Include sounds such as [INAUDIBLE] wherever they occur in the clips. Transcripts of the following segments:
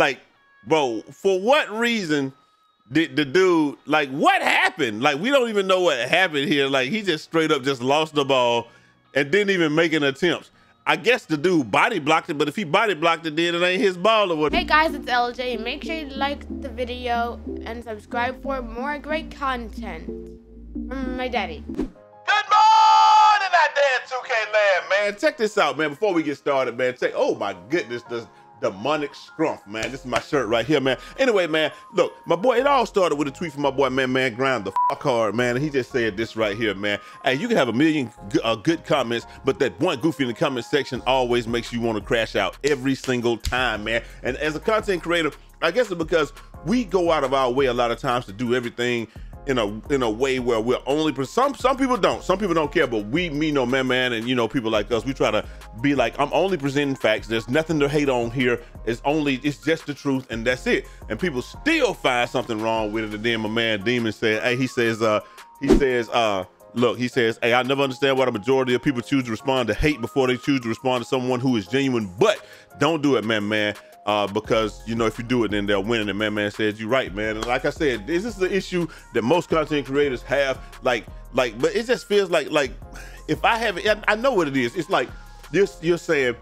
like, bro, for what reason did the dude like what happened? Like, we don't even know what happened here. Like, he just straight up just lost the ball and didn't even make an attempt. I guess the dude body blocked it, but if he body blocked it, then it ain't his ball or what. Hey guys, it's LJ. Make sure you like the video and subscribe for more great content from my daddy. Good morning out there, 2K Land, man. Check this out, man. Before we get started, man. Check. Oh my goodness, the demonic scruff, man. This is my shirt right here, man. Anyway, man, look, my boy, it all started with a tweet from my boy, man, man, grind the fuck hard, man. And he just said this right here, man. Hey, you can have a million uh, good comments, but that one goofy in the comment section always makes you want to crash out every single time, man. And as a content creator, I guess it's because we go out of our way a lot of times to do everything in a in a way where we're only some some people don't. Some people don't care but we me no man man and you know people like us we try to be like i'm only presenting facts. There's nothing to hate on here. It's only it's just the truth and that's it. And people still find something wrong with it and then my man demon said hey he says uh he says uh look he says hey i never understand why the majority of people choose to respond to hate before they choose to respond to someone who is genuine but don't do it man man uh, because you know if you do it, then they'll win. And man, man says you're right, man. And like I said, this is the issue that most content creators have. Like, like, but it just feels like, like, if I haven't, I know what it is. It's like you're, you're saying,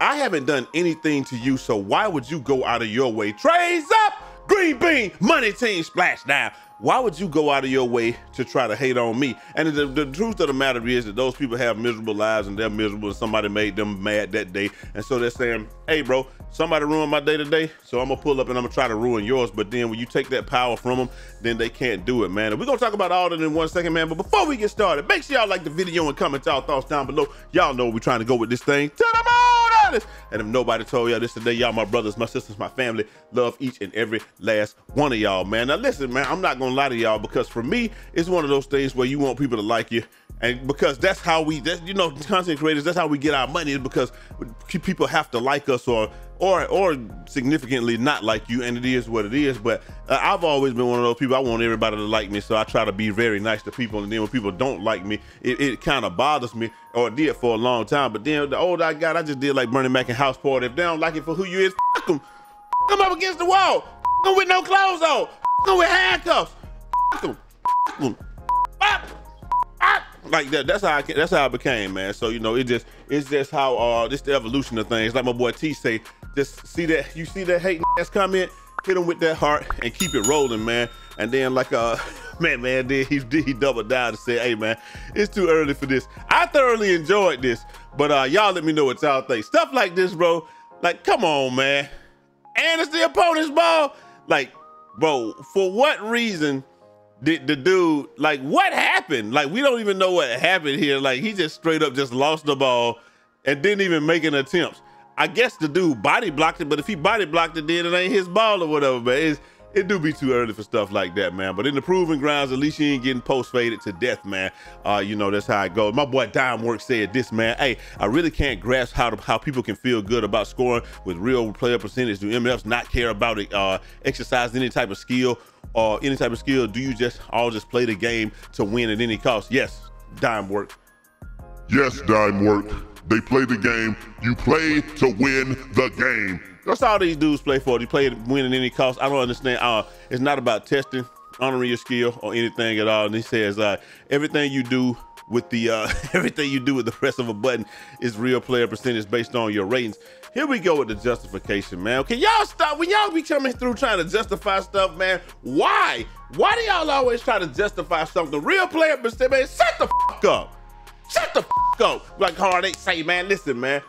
I haven't done anything to you, so why would you go out of your way? Trades up, green bean, money team, splash down why would you go out of your way to try to hate on me? And the, the, truth of the matter is that those people have miserable lives and they're miserable and somebody made them mad that day. And so they're saying, hey, bro, somebody ruined my day today, so I'm gonna pull up and I'm gonna try to ruin yours. But then when you take that power from them, then they can't do it, man. And we're gonna talk about all that in one second, man. But before we get started, make sure y'all like the video and comment y'all thoughts down below. Y'all know we're trying to go with this thing to the moon. And if nobody told y'all this today, y'all my brothers, my sisters, my family, love each and every last one of y'all, man. Now listen, man, I'm not gonna lie to y'all because for me, it's one of those things where you want people to like you. And because that's how we, that's, you know, content creators, that's how we get our money is because people have to like us or, or, or significantly not like you. And it is what it is. But uh, I've always been one of those people. I want everybody to like me. So I try to be very nice to people. And then when people don't like me, it, it kind of bothers me or did for a long time. But then the older I got, I just did like Bernie Mac and House Party. If they don't like it for who you is, fuck them. Fuck them up against the wall. Fuck them with no clothes on. Fuck them with handcuffs like that. That's how I. That's how I became, man. So you know, it just it's just how uh this the evolution of things. Like my boy T say, just see that you see that hating ass comment, hit him with that heart and keep it rolling, man. And then like uh [LAUGHS] man, man, then he he doubled down and said, hey man, it's too early for this. I thoroughly enjoyed this, but uh y'all let me know what y'all think. Stuff like this, bro. Like, come on, man. And it's the opponent's ball. Like, bro, for what reason? did the dude, like, what happened? Like, we don't even know what happened here. Like, he just straight up just lost the ball and didn't even make an attempt. I guess the dude body blocked it, but if he body blocked it, then it ain't his ball or whatever. But it's, it do be too early for stuff like that, man. But in the proving grounds, at least you ain't getting post faded to death, man. Uh, you know that's how it goes. My boy Dime Work said this, man. Hey, I really can't grasp how to, how people can feel good about scoring with real player percentage. Do MFs not care about it? Uh, exercise any type of skill or any type of skill? Do you just all just play the game to win at any cost? Yes, Dime Work. Yes, Dime Work. They play the game. You play to win the game. That's all these dudes play for. They play to win at any cost. I don't understand. Uh, it's not about testing, honoring your skill, or anything at all. And he says uh, everything you do with the uh, [LAUGHS] everything you do with the press of a button is real player percentage based on your ratings. Here we go with the justification, man. Okay, y'all stop when y'all be coming through trying to justify stuff, man. Why? Why do y'all always try to justify something? Real player percentage, man. Shut the fuck up. Shut the fuck up. Like hard say, man. Listen, man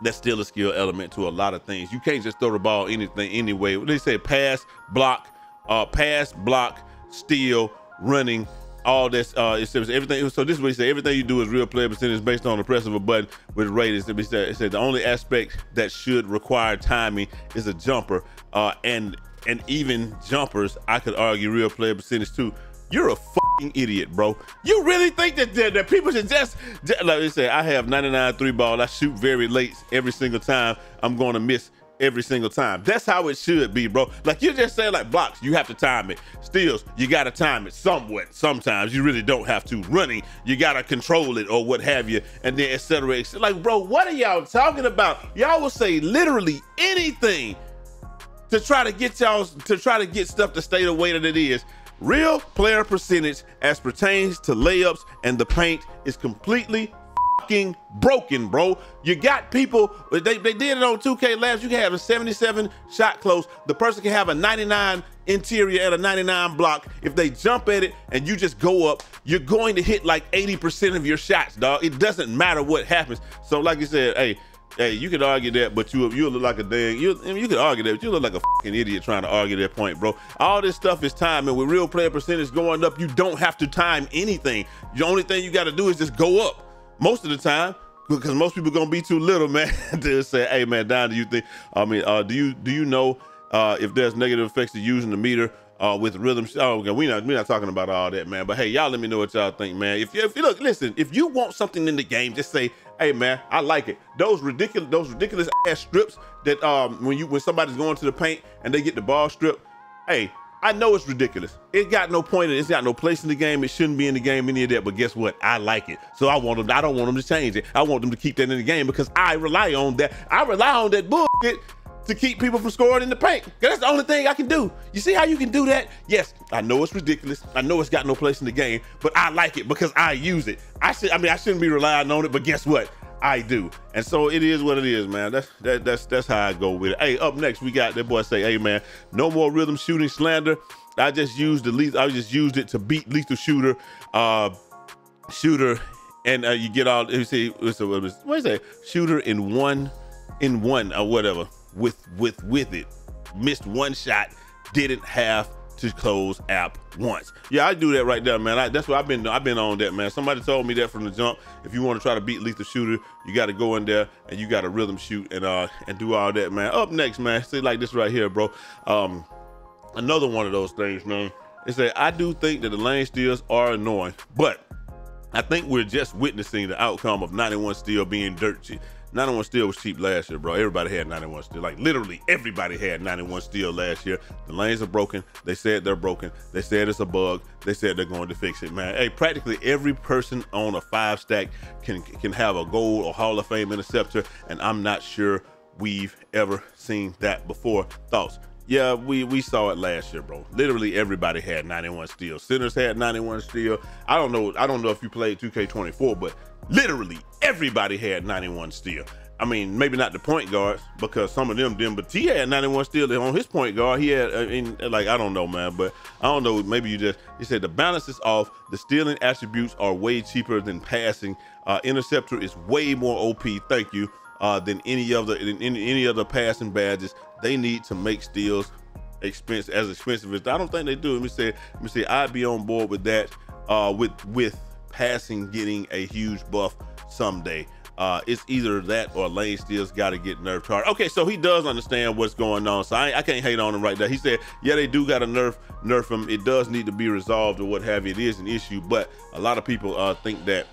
that's still a skill element to a lot of things. You can't just throw the ball anything anyway. They say pass, block, uh, pass, block, steal, running, all this. Uh, it says everything. So this is what he said. Everything you do is real player percentage based on the press of a button with ratings. It said, it said the only aspect that should require timing is a jumper. Uh, and and even jumpers, I could argue real player percentage too. You're a idiot, bro. You really think that, that, that people should just, just, like they say, I have 99 three ball. I shoot very late every single time. I'm going to miss every single time. That's how it should be, bro. Like you're just saying, like blocks, you have to time it. Steals, you gotta time it somewhat. Sometimes you really don't have to. Running, you gotta control it or what have you, and then etc. Et like, bro, what are y'all talking about? Y'all will say literally anything to try to get y'all to try to get stuff to stay the way that it is. Real player percentage as pertains to layups and the paint is completely broken, bro. You got people, they, they did it on 2K Labs. You can have a 77 shot close. The person can have a 99 interior and a 99 block. If they jump at it and you just go up, you're going to hit like 80% of your shots, dog. It doesn't matter what happens. So like you said, hey, Hey, you could argue that, but you you look like a dang. You I mean, you could argue that, but you look like a fucking idiot trying to argue that point, bro. All this stuff is time, and with real player percentage going up, you don't have to time anything. The only thing you got to do is just go up. Most of the time, because most people gonna be too little, [LAUGHS] man, to say, "Hey, man, Don, do you think? I mean, uh, do you do you know uh, if there's negative effects to using the meter uh, with rhythm. Oh, okay, we not we not talking about all that, man. But hey, y'all, let me know what y'all think, man. If you, if you look, listen, if you want something in the game, just say, hey, man, I like it. Those ridiculous, those ridiculous ass strips that um when you when somebody's going to the paint and they get the ball strip, hey. I know it's ridiculous. It got no point. It's got no place in the game. It shouldn't be in the game, any of that. But guess what? I like it. So I want them. I don't want them to change it. I want them to keep that in the game because I rely on that. I rely on that bullshit to keep people from scoring in the paint. That's the only thing I can do. You see how you can do that? Yes, I know it's ridiculous. I know it's got no place in the game, but I like it because I use it. I should. I mean, I shouldn't be relying on it, but guess what? I do. And so it is what it is, man. That's that, that's that's how I go with it. Hey, up next we got that boy say, hey man, no more rhythm shooting slander. I just used the least I just used it to beat lethal shooter, uh shooter, and uh, you get all you see what's what is that? Shooter in one in one or whatever with with with it. Missed one shot, didn't have to close app once. Yeah, I do that right there, man. I, that's what I've been I've been on that, man. Somebody told me that from the jump. If you want to try to beat lethal shooter, you got to go in there and you got to rhythm shoot and uh and do all that, man. Up next, man. See like this right here, bro. Um, another one of those things, man. Is that I do think that the lane steals are annoying, but I think we're just witnessing the outcome of 91 steel being dirt cheap. 91 steel was cheap last year, bro. Everybody had 91 steel. Like literally everybody had 91 steel last year. The lanes are broken. They said they're broken. They said it's a bug. They said they're going to fix it, man. Hey, practically every person on a five stack can can have a gold or Hall of Fame interceptor, and I'm not sure we've ever seen that before. Thoughts? Yeah, we we saw it last year, bro. Literally everybody had 91 steel. Sinners had 91 steel. I don't know. I don't know if you played 2K24, but literally everybody had 91 steel. I mean, maybe not the point guards because some of them didn't, but T had 91 steel on his point guard. He had, I mean, like, I don't know, man, but I don't know. Maybe you just, he said the balance is off. The stealing attributes are way cheaper than passing. Uh, interceptor is way more OP, thank you, uh, than any other, than any, any other passing badges. They need to make steals expensive as expensive as I don't think they do. Let me say, let me say, I'd be on board with that, uh, with, with passing getting a huge buff someday. Uh, it's either that or Lane steals got to get nerfed hard. Okay, so he does understand what's going on, so I, I, can't hate on him right now. He said, yeah, they do got to nerf nerf him. It does need to be resolved or what have you. It is an issue, but a lot of people uh, think that.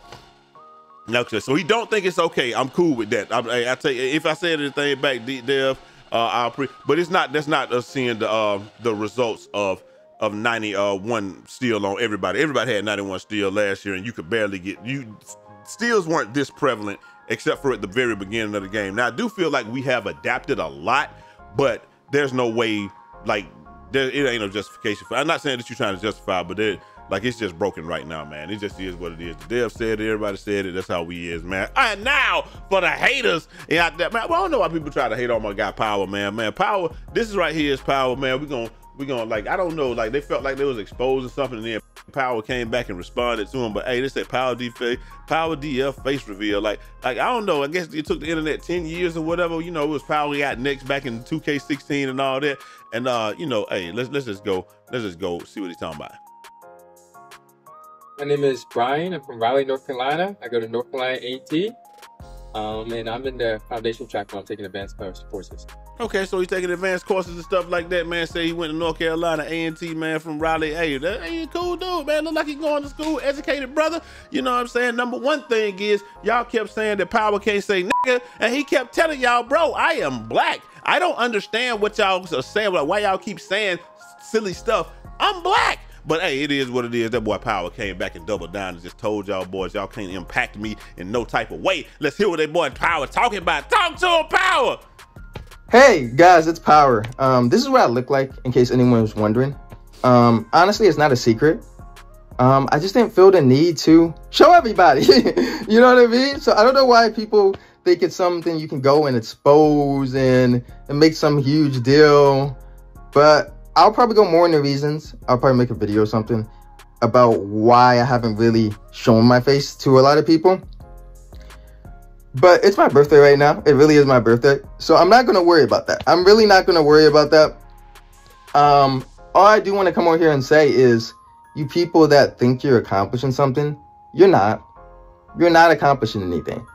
Okay, so he don't think it's okay. I'm cool with that. I, I tell you, if I said anything back, Dev, uh, I'll pre. But it's not. That's not us seeing the uh, the results of of 91 steel on everybody. Everybody had 91 steel last year, and you could barely get you. Steals weren't this prevalent except for at the very beginning of the game. Now I do feel like we have adapted a lot, but there's no way like there it ain't no justification for. I'm not saying that you're trying to justify, but it like it's just broken right now, man. It just is what it is. The dev said it, everybody said it. That's how we is, man. And now for the haters, yeah, man. Well, I don't know why people try to hate on my guy Power, man. Man, Power. This is right here is Power, man. We gonna we gonna like I don't know like they felt like they was exposing something and then Power came back and responded to him. But hey, they said Power D Power DF face reveal. Like like I don't know. I guess it took the internet ten years or whatever. You know, it was Power got next back in 2K16 and all that. And uh, you know, hey, let's let's just go. Let's just go see what he's talking about. My name is Brian. I'm from Raleigh, North Carolina. I go to North Carolina A&T. Um, and I'm in the foundation track while I'm taking advanced courses. Okay, so he's taking advanced courses and stuff like that, man. Say he went to North Carolina A&T, man, from Raleigh. Hey, that ain't cool dude, man. Look like he's going to school, educated brother. You know what I'm saying? Number one thing is y'all kept saying that Power can't say nigga, and he kept telling y'all, bro, I am black. I don't understand what y'all are saying, why y'all keep saying silly stuff. I'm black. But hey, it is what it is. That boy Power came back and doubled down and just told y'all boys, y'all can't impact me in no type of way. Let's hear what that boy Power talking about. Talk to him, Power. Hey guys, it's Power. Um, this is what I look like in case anyone was wondering. Um, honestly, it's not a secret. Um, I just didn't feel the need to show everybody. [LAUGHS] you know what I mean? So I don't know why people think it's something you can go and expose and, and make some huge deal. But I'll probably go more into reasons. I'll probably make a video or something about why I haven't really shown my face to a lot of people. But it's my birthday right now. It really is my birthday. So I'm not going to worry about that. I'm really not going to worry about that. Um, all I do want to come over here and say is you people that think you're accomplishing something, you're not. You're not accomplishing anything.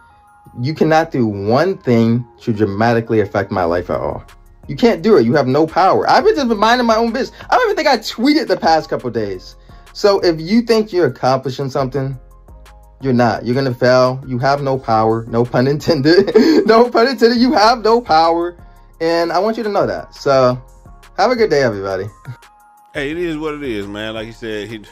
You cannot do one thing to dramatically affect my life at all. You can't do it. You have no power. I've been just minding my own business. I don't even think I tweeted the past couple days. So if you think you're accomplishing something, you're not. You're gonna fail. You have no power. No pun intended. [LAUGHS] no pun intended. You have no power. And I want you to know that. So have a good day, everybody. Hey, it is what it is, man. Like you said, he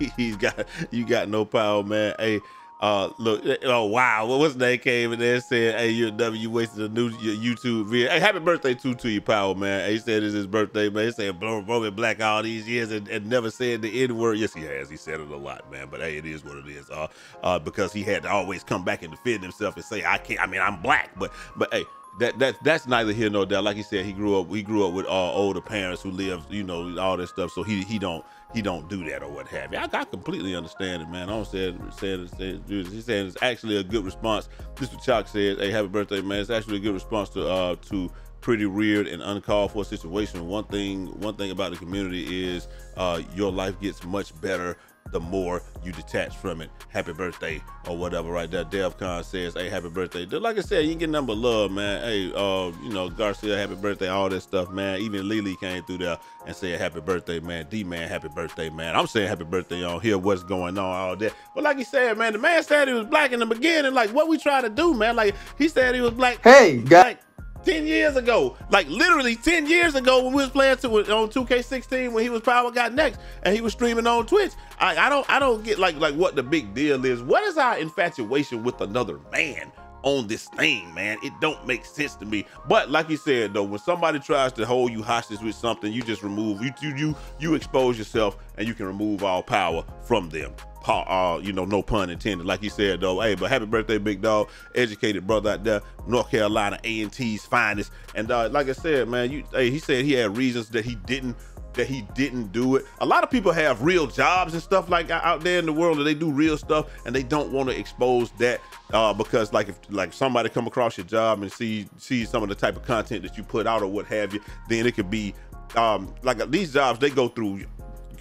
[LAUGHS] he's got you got no power, man. Hey, uh, look, eh, oh wow, what was name came in there said, "Hey, you're W, you wasted a new YouTube video." Hey, happy birthday to to your power, man. Hey, he said it's his birthday, man. He said blow Roman Black all these years and, and never said the N word. Yes, he has. He said it a lot, man. But hey, it is what it is. Uh, uh, because he had to always come back and defend himself and say, "I can't." I mean, I'm black, but but hey, that that that's neither here nor there. Like he said, he grew up he grew up with uh, older parents who lived, you know, all this stuff. So he he don't he don't do that or what have you. I, I completely understand it, man. I don't say saying he's saying it's actually a good response. Mr. Chalk says, "Hey, happy birthday, man! It's actually a good response to uh to." pretty weird and uncalled for situation one thing one thing about the community is uh, your life gets much better the more you detach from it. Happy birthday or whatever, right there. DevCon says, hey, happy birthday. Like I said, you get number love, man. Hey, uh, you know, Garcia, happy birthday, all this stuff, man. Even Lily came through there and said happy birthday, man. D-Man, happy birthday, man. I'm saying happy birthday on here, what's going on, all that. But like he said, man, the man said he was black in the beginning. Like, what we try to do, man? Like, he said he was black. Hey, guys. Like, 10 years ago, like literally 10 years ago when we was playing to, on 2K16 when he was Power Got Next and he was streaming on Twitch. I, I don't I don't get like like what the big deal is. What is our infatuation with another man? on this thing, man. It don't make sense to me. But like you said though, when somebody tries to hold you hostage with something, you just remove you you you, you expose yourself and you can remove all power from them uh, you know, no pun intended. Like you said, though, hey, but happy birthday, big dog, educated brother out there, North Carolina A and T's finest. And uh, like I said, man, you, hey, he said he had reasons that he didn't that he didn't do it. A lot of people have real jobs and stuff like out there in the world that they do real stuff and they don't want to expose that uh, because like if like somebody come across your job and see see some of the type of content that you put out or what have you, then it could be um, like these jobs they go through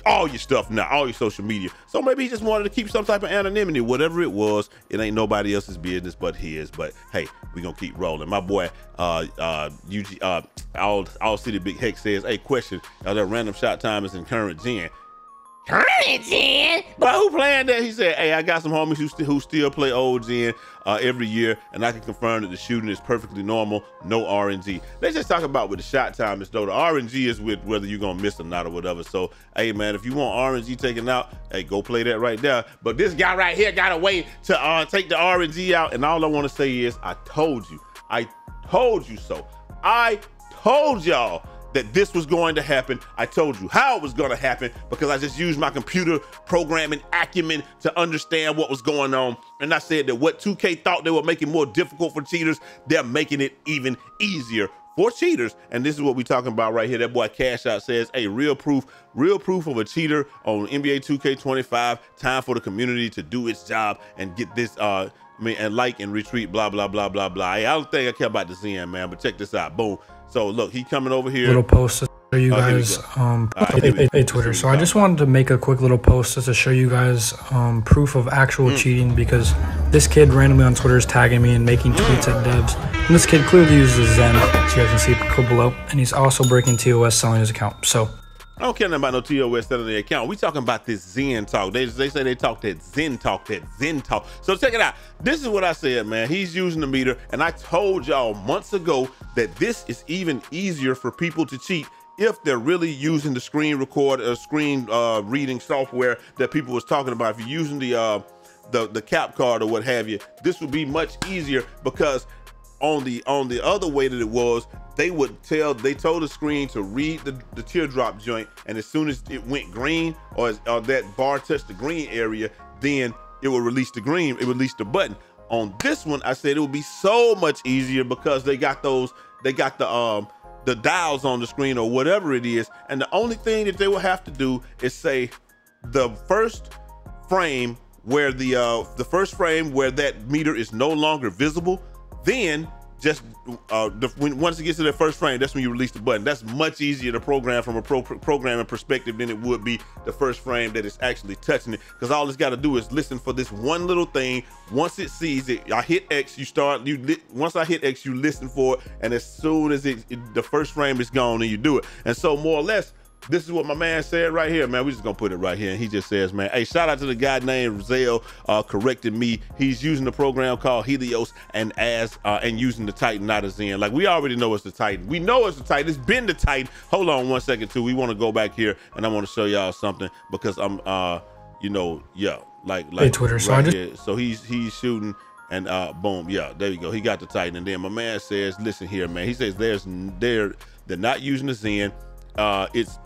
all your stuff now, all your social media. So maybe he just wanted to keep some type of anonymity, whatever it was. It ain't nobody else's business but his. But hey, we gonna keep rolling. My boy, uh, uh, UG, uh, all all city big heck says, hey, question, uh, that random shot time is in current gen. But who planned that? He said, "Hey, I got some homies who, st who still play old gen uh, every year, and I can confirm that the shooting is perfectly normal, no RNG." Let's just talk about with the shot time is though the RNG is with whether you're gonna miss or not or whatever. So, hey man, if you want RNG taken out, hey, go play that right there. But this guy right here got a way to uh, take the RNG out, and all I want to say is, I told you, I told you so. I told y'all that this was going to happen. I told you how it was going to happen because I just used my computer programming acumen to understand what was going on. And I said that what 2K thought they were making more difficult for cheaters, they're making it even easier for cheaters. And this is what we're talking about right here. That boy Cash Out says, hey, real proof, real proof of a cheater on NBA 2K25. Time for the community to do its job and get this uh I mean, and like and retweet, blah, blah, blah, blah, blah. I don't think I care about the Zen, man, but check this out. Boom. So look, he coming over here. Little post to show you oh, guys um right, Twitter. So I just wanted to make a quick little post just to show you guys um proof of actual mm. cheating because this kid randomly on Twitter is tagging me and making tweets at devs. And this kid clearly uses Zen, so you guys can see below. And he's also breaking TOS selling his account. So I don't care nothing about no TOS selling their account. We talking about this Zen talk. They, they say they talk that Zen talk, that Zen talk. So check it out. This is what I said, man. He's using the meter, and I told y'all months ago that this is even easier for people to cheat if they're really using the screen record, uh, screen uh, reading software that people was talking about. If you're using the uh, the the cap card or what have you, this would be much easier because on the on the other way that it was, they would tell they told the screen to read the, the teardrop joint, and as soon as it went green or, or that bar touched the green area, then it would release the green, it would release the button. On this one, I said it would be so much easier because they got those, they got the um the dials on the screen or whatever it is, and the only thing that they will have to do is say the first frame where the uh the first frame where that meter is no longer visible, then just uh, the, when once it gets to that first frame, that's when you release the button. That's much easier to program from a pro programming perspective than it would be the first frame that is actually touching it. Because all it's got to do is listen for this one little thing. Once it sees it, I hit X, you start. You once I hit X, you listen for it, and as soon as it, it the first frame is gone, and you do it. And so more or less, this is what my man said right here, man. We just gonna put it right here. And he just says, man, hey, shout out to the guy named Zell uh, corrected me. He's using the program called Helios and as uh, and using the Titan, not a Zen. Like we already know it's the Titan. We know it's the Titan. It's been the Titan. Hold on one second, too. We want to go back here and I want to show y'all something because I'm uh, you know, yeah, like like hey, Twitter. Right so, just... so he's he's shooting and uh boom, yeah, there you go. He got the Titan. And then my man says, listen here, man. He says there's they're they're not using the Zen. Uh it's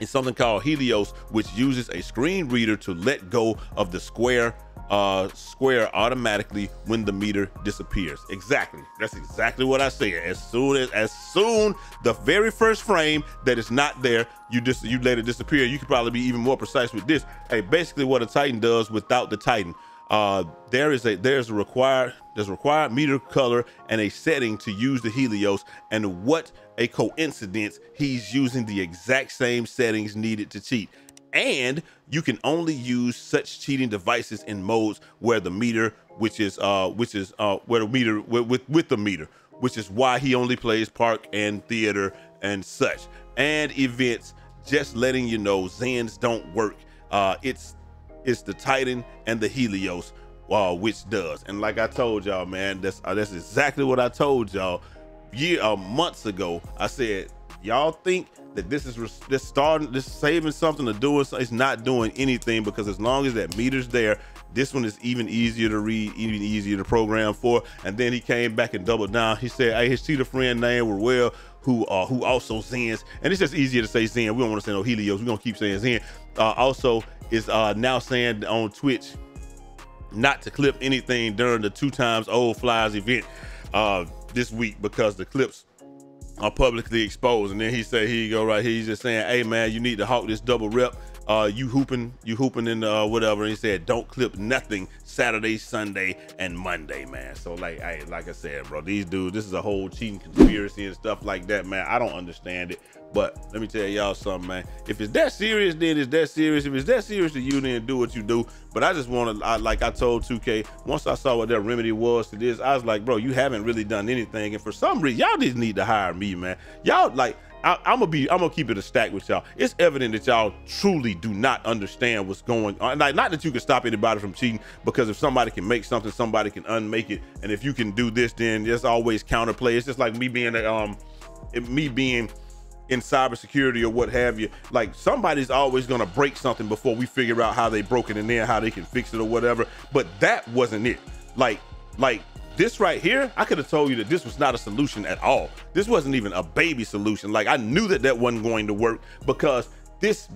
is something called Helios, which uses a screen reader to let go of the square uh, square automatically when the meter disappears. Exactly. That's exactly what I said. As soon as as soon the very first frame that is not there, you just you let it disappear. You could probably be even more precise with this. Hey, basically what a Titan does without the Titan. Uh, there is a there's a required there's a required meter color and a setting to use the Helios and what a coincidence he's using the exact same settings needed to cheat. And you can only use such cheating devices in modes where the meter which is uh which is uh where the meter with with, with the meter which is why he only plays park and theater and such. And events just letting you know Zens don't work. Uh it's it's the titan and the helios uh, which does. And like i told y'all man that's uh, that's exactly what i told y'all year uh, months ago, I said, y'all think that this is this starting this saving something to do it it's not doing anything because as long as that meter's there this one is even easier to read even easier to program for. And then he came back and doubled down. He said hey his cheater friend name were well who uh who also Zens. And it's just easier to say Zen. We don't want to say no Helios. We're gonna keep saying Zen. Uh also is uh now saying on Twitch not to clip anything during the two times old flies event. Uh this week because the clips are publicly exposed. And then he said, here you go right here. He's just saying, hey man, you need to hawk this double rep. Uh, you hooping, you hooping in uh, whatever. And he said, don't clip nothing Saturday, Sunday, and Monday, man. So like, hey, like I said, bro, these dudes, this is a whole cheating conspiracy and stuff like that, man. I don't understand it. But let me tell y'all something, man. If it's that serious, then it's that serious. If it's that serious to you, then do what you do. But I just want to, like I told 2K, once I saw what their remedy was to this, I was like, bro, you haven't really done anything. And for some reason, y'all just need to hire me, man. Y'all like, I, am gonna be, I'm gonna keep it a stack with y'all. It's evident that y'all truly do not understand what's going on. Like, not that you can stop anybody from cheating, because if somebody can make something, somebody can unmake it. And if you can do this, then there's always counterplay. It's just like me being, um, me being in cybersecurity or what have you, like somebody's always gonna break something before we figure out how they broke it in there, how they can fix it or whatever. But that wasn't it. Like, like this right here, I could have told you that this was not a solution at all. This wasn't even a baby solution. Like I knew that that wasn't going to work because this,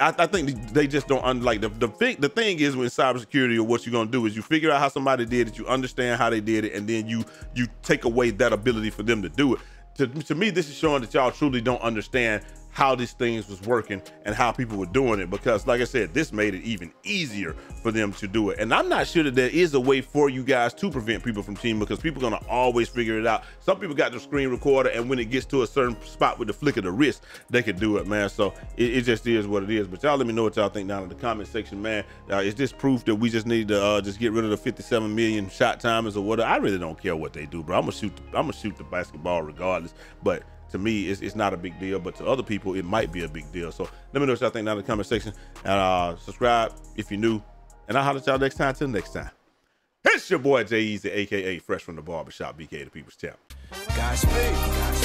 I, I think they just don't like the the thing. The thing is with cybersecurity or what you're gonna do is you figure out how somebody did it, you understand how they did it, and then you you take away that ability for them to do it to, to me, this is showing that y'all truly don't understand how these things was working and how people were doing it because like i said this made it even easier for them to do it. And i'm not sure that there is a way for you guys to prevent people from cheating because people are to always figure it out. Some people got the screen recorder and when it gets to a certain spot with the flick of the wrist they can do it man. So it, it just is what it is. But y'all let me know what y'all think down in the comment section man. Uh, is this proof that we just need to uh, just get rid of the 57 million shot timers or whatever i really don't care what they do bro. I'm gonna shoot the, i'm gonna shoot the basketball regardless. But to me, it's, it's not a big deal, but to other people, it might be a big deal. So let me know what y'all think down in the comment section. And uh, subscribe if you're new. And I'll holler at y'all next time. Till next time. It's your boy Jai Eazy, aka Fresh from the Barbershop, BK the People's Champ. Godspeed. Godspeed.